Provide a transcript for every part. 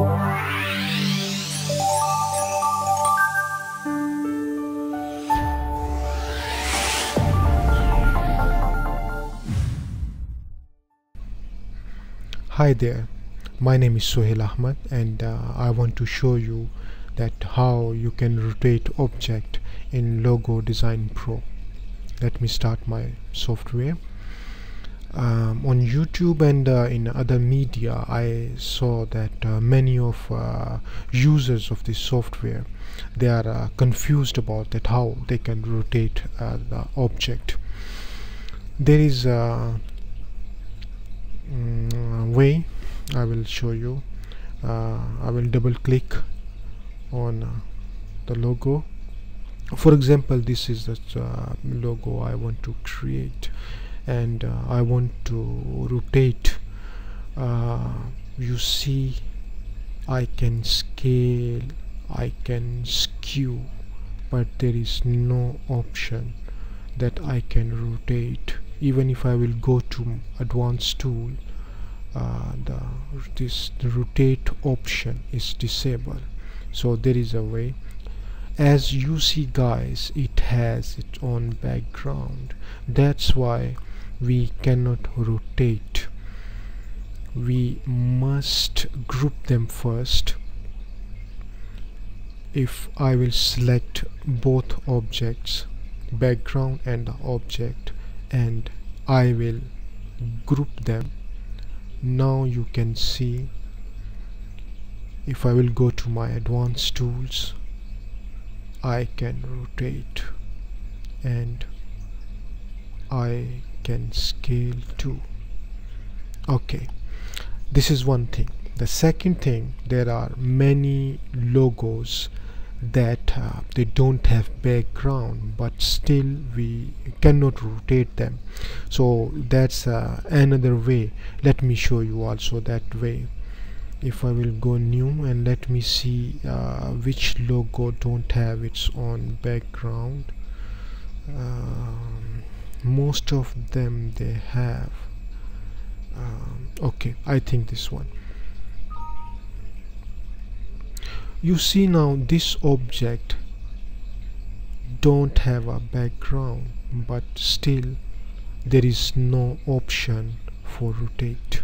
Hi there, my name is Sohail Ahmad and uh, I want to show you that how you can rotate object in Logo Design Pro. Let me start my software. Um, on YouTube and uh, in other media I saw that uh, many of uh, users of this software they are uh, confused about that how they can rotate uh, the object. There is a mm, way I will show you. Uh, I will double click on the logo. For example this is the logo I want to create and uh, I want to rotate. Uh, you see I can scale I can skew but there is no option that I can rotate. Even if I will go to advanced tool uh, the this the rotate option is disabled. So there is a way. As you see guys it has its own background. That's why we cannot rotate. We must group them first. If I will select both objects background and the object and I will group them now you can see if I will go to my advanced tools I can rotate and I can scale too. Okay this is one thing. The second thing there are many logos that uh, they don't have background but still we cannot rotate them. So that's uh, another way. Let me show you also that way. If I will go new and let me see uh, which logo don't have its own background. Um, most of them they have um, okay I think this one. You see now this object don't have a background but still there is no option for rotate.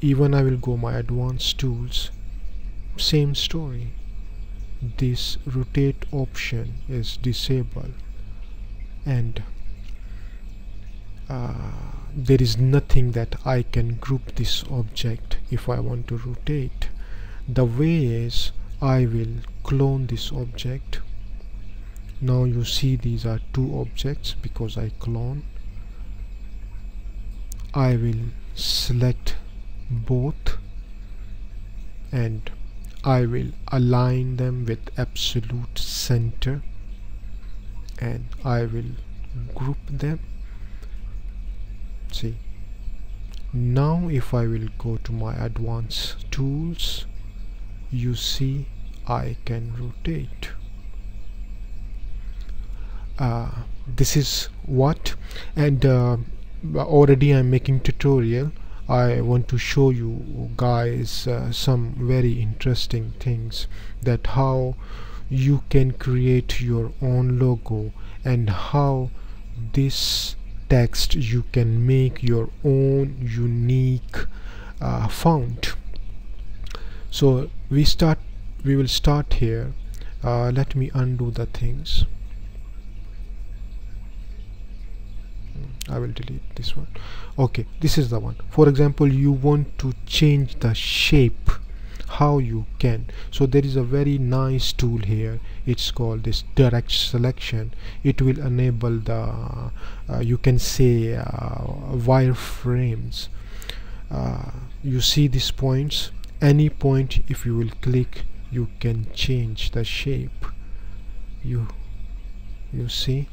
Even I will go my advanced tools. Same story. This rotate option is disabled and uh, there is nothing that I can group this object if I want to rotate. The way is I will clone this object. Now you see these are two objects because I clone. I will select both and I will align them with absolute center and I will group them see now if I will go to my advanced tools you see I can rotate. Uh, this is what and uh, already I'm making tutorial. I want to show you guys uh, some very interesting things that how you can create your own logo and how this text you can make your own unique uh, font. So we start we will start here. Uh, let me undo the things. I will delete this one. Okay this is the one. For example you want to change the shape how you can. So there is a very nice tool here. It's called this direct selection. It will enable the uh, you can say uh, wireframes. Uh, you see these points? Any point if you will click you can change the shape. You you see?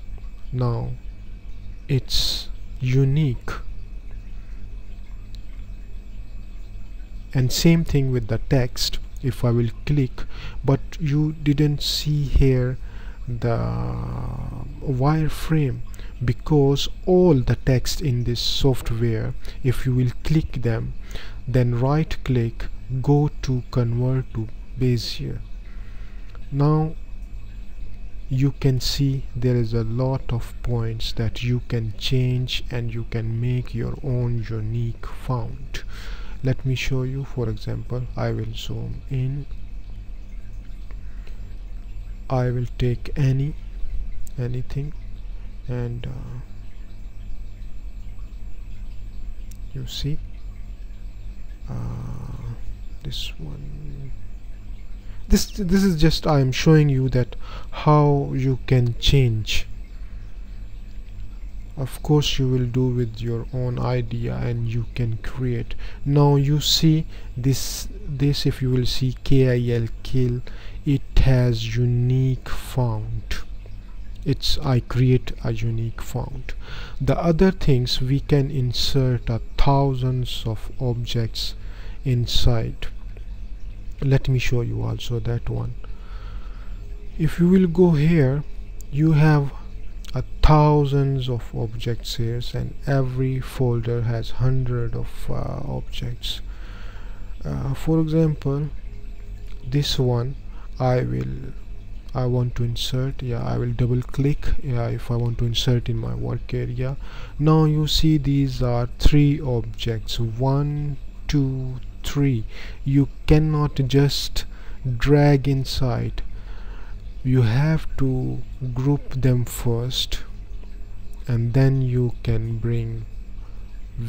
Now it's unique and same thing with the text if I will click. But you didn't see here the wireframe because all the text in this software if you will click them then right click go to convert to Bezier now you can see there is a lot of points that you can change and you can make your own unique font let me show you for example I will zoom in. I will take any anything and uh, you see uh, this one. This this is just I am showing you that how you can change of course you will do with your own idea and you can create. Now you see this this if you will see KIL kill it has unique font. It's I create a unique font. The other things we can insert a thousands of objects inside. Let me show you also that one. If you will go here you have thousands of objects here and every folder has hundred of uh, objects. Uh, for example this one I will I want to insert yeah I will double click yeah if I want to insert in my work area. Now you see these are three objects one two three. You cannot just drag inside. You have to group them first and then you can bring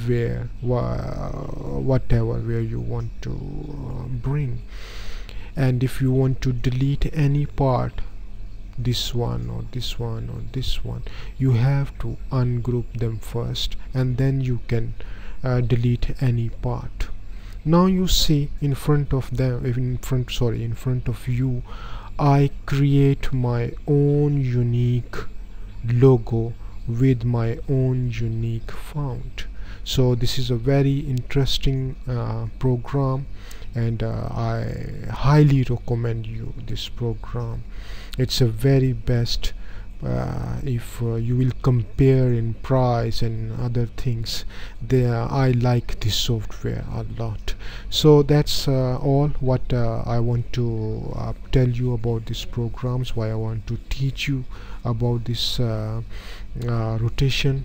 where whatever where you want to uh, bring. And if you want to delete any part this one or this one or this one you have to ungroup them first and then you can uh, delete any part. Now you see in front of them in front sorry in front of you I create my own unique logo with my own unique font. So this is a very interesting uh, program and uh, I highly recommend you this program. It's a very best uh, if uh, you will compare in price and other things there I like this software a lot. So that's uh, all what uh, I want to uh, tell you about these programs why I want to teach you about this rotation.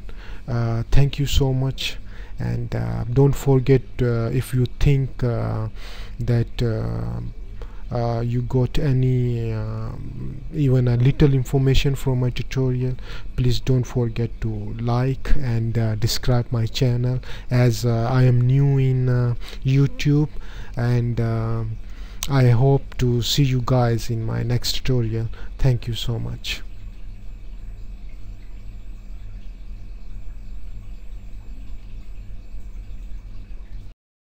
Thank you so much. And don't forget if you think that uh, you got any uh, even a little information from my tutorial please don't forget to like and uh, describe my channel as uh, I am new in uh, YouTube and uh, I hope to see you guys in my next tutorial. Thank you so much